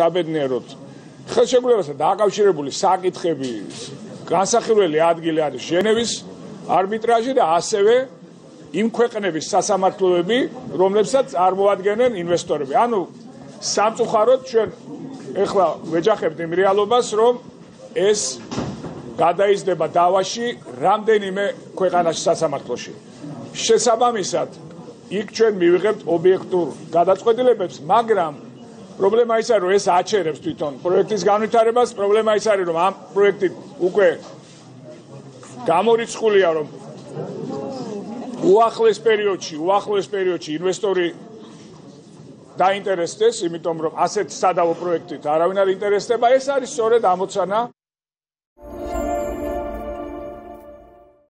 საბედნიეროდ ხელშეკრულებასთან დაკავშირებული საკითხები განსახილველი ადგილი არის ჟენევის არბიტრაჟი და ასევე იმ ქვეყნების სასამართლოები, რომლებსაც წარმოადგენენ ინვესტორები. ანუ სამწუხაროდ ჩვენ ეხლა ვეჯახებთ იმ რეალობას, რომ ეს გადაიზრდება დავაში რამდენიმე ქვეყანაში სასამართლოში. შესაბამისად, იქ ჩვენ მივიღებთ ობიექტურ გადაწყვეტილებებს, მაგრამ პრობლემა ის არის, რომ ეს აჩერებს თვითონ. პროექტის განვითარებას, პრობლემა ის არის, რომ ამ პროექტი უკვე გამორიცხულია, რომ უახლეს პერიოდში, უახლეს პერიოდში ინვესტორი დაინტერესდეს, იმიტომ რომ ასეთ სადავო პროექტით არავინ არ ინტერესდება, ეს არის სწორედ ამოცანა